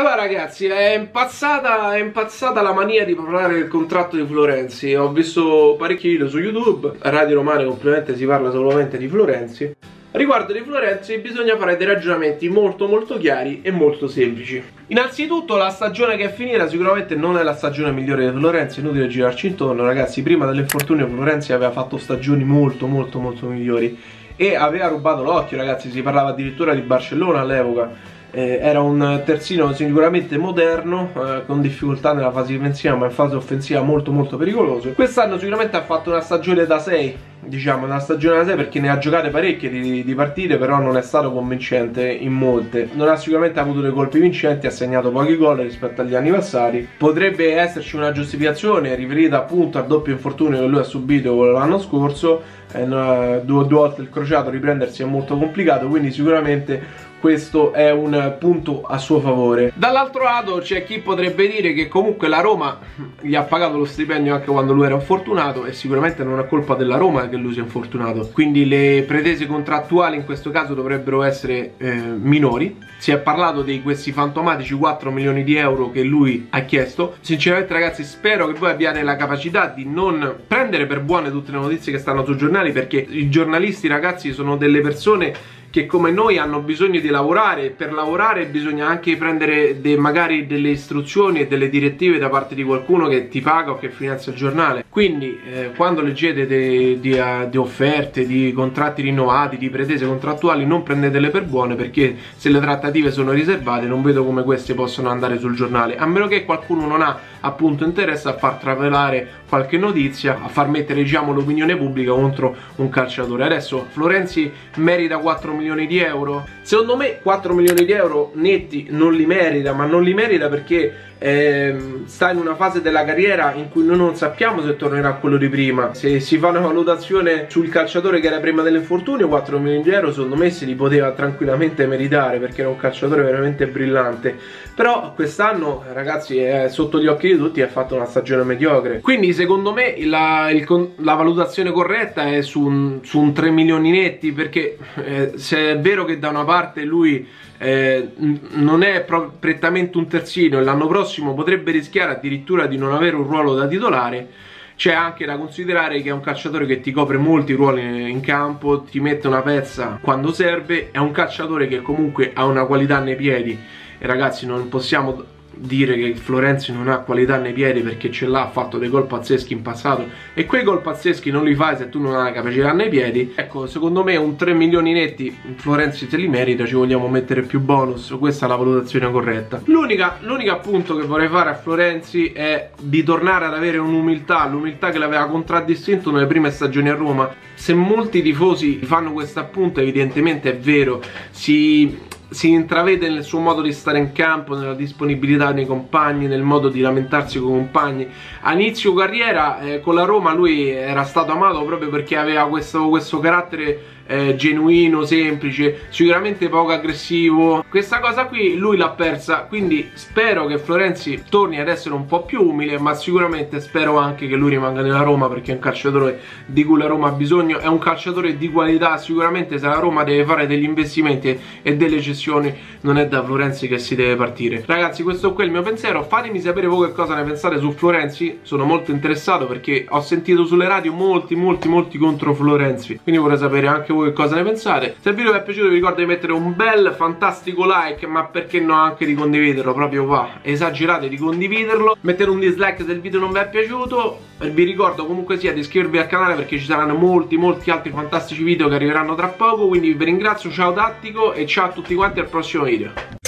Allora ragazzi, è impazzata, è impazzata la mania di parlare del contratto di Florenzi. Ho visto parecchi video su YouTube Radio Romane completamente si parla solamente di Florenzi. Riguardo di Florenzi bisogna fare dei ragionamenti molto molto chiari e molto semplici. Innanzitutto la stagione che è finita sicuramente non è la stagione migliore di Florenzi Inutile girarci intorno. Ragazzi Prima dell'infortunio Florenzi aveva fatto stagioni molto molto molto migliori E aveva rubato l'occhio ragazzi. Si parlava addirittura di Barcellona all'epoca eh, era un terzino sicuramente moderno eh, con difficoltà nella fase difensiva ma in fase offensiva molto molto pericoloso. Quest'anno sicuramente ha fatto una stagione da 6 diciamo una stagione da 6 perché ne ha giocate parecchie di, di, partite però non è stato convincente in molte. Non ha sicuramente avuto dei colpi vincenti ha segnato pochi gol rispetto agli anni passati potrebbe esserci una giustificazione riferita appunto al doppio infortunio che lui ha subito l'anno scorso. Eh, due, due volte il crociato riprendersi è molto complicato quindi sicuramente questo è un punto a suo favore. Dall'altro lato c'è chi potrebbe dire che comunque la Roma gli ha pagato lo stipendio anche quando lui era infortunato e sicuramente non è colpa della Roma che lui sia infortunato. Quindi le pretese contrattuali in questo caso dovrebbero essere eh, minori. Si è parlato di questi fantomatici 4 milioni di euro che lui ha chiesto. Sinceramente ragazzi spero che voi abbiate la capacità di non prendere per buone tutte le notizie che stanno sui giornali perché i giornalisti ragazzi sono delle persone che come noi hanno bisogno di lavorare per lavorare bisogna anche prendere de, magari delle istruzioni e delle direttive da parte di qualcuno che ti paga o che finanzia il giornale. Quindi eh, quando leggete di uh, offerte, di contratti rinnovati, di pretese contrattuali non prendetele per buone perché se le trattative sono riservate non vedo come queste possono andare sul giornale. A meno che qualcuno non ha appunto interesse a far travelare qualche notizia a far mettere diciamo l'opinione pubblica contro un calciatore. Adesso Florenzi merita 4 milioni di euro? Secondo me 4 milioni di euro netti non li merita ma non li merita perché eh, sta in una fase della carriera in cui noi non sappiamo se tornerà quello di prima. Se si fa una valutazione sul calciatore che era prima dell'infortunio 4 milioni di euro secondo me se li poteva tranquillamente meritare perché era un calciatore veramente brillante. Però quest'anno ragazzi è sotto gli occhi di tutti ha fatto una stagione mediocre. Quindi secondo me la, il, la valutazione corretta è su un, su un 3 milioni netti perché eh, se è vero che da una parte lui eh, non è prettamente un terzino. E l'anno prossimo potrebbe rischiare addirittura di non avere un ruolo da titolare. C'è anche da considerare che è un calciatore che ti copre molti ruoli in campo, ti mette una pezza quando serve, è un calciatore che comunque ha una qualità nei piedi. E ragazzi non possiamo dire che Florenzi non ha qualità nei piedi perché ce l'ha, ha fatto dei gol pazzeschi in passato. E quei gol pazzeschi non li fai se tu non hai la capacità nei piedi. Ecco secondo me un 3 milioni netti Florenzi se li merita ci vogliamo mettere più bonus. Questa è la valutazione corretta. L'unico appunto che vorrei fare a Florenzi è di tornare ad avere un'umiltà l'umiltà che l'aveva contraddistinto nelle prime stagioni a Roma. Se molti tifosi fanno questo appunto evidentemente è vero si si intravede nel suo modo di stare in campo, nella disponibilità nei compagni, nel modo di lamentarsi con i compagni. A inizio carriera eh, con la Roma lui era stato amato proprio perché aveva questo, questo carattere eh, genuino, semplice, sicuramente poco aggressivo. Questa cosa qui lui l'ha persa, quindi spero che Florenzi torni ad essere un po' più umile, ma sicuramente spero anche che lui rimanga nella Roma perché è un calciatore di cui la Roma ha bisogno, è un calciatore di qualità, sicuramente se la Roma deve fare degli investimenti e delle cessioni non è da Florenzi che si deve partire. Ragazzi questo qui è il mio pensiero, fatemi sapere voi che cosa ne pensate su Florenzi, sono molto interessato perché ho sentito sulle radio molti molti molti contro Florenzi, quindi vorrei sapere anche voi che cosa ne pensate. Se il video vi è piaciuto vi ricordo di mettere un bel fantastico like Ma perché no anche di condividerlo proprio qua Esagerate di condividerlo. Mettere un dislike se il video non vi è piaciuto. Vi ricordo comunque sia di iscrivervi al canale Perché ci saranno molti molti altri fantastici video che arriveranno tra poco. Quindi vi ringrazio, ciao Tattico E ciao a tutti quanti al prossimo video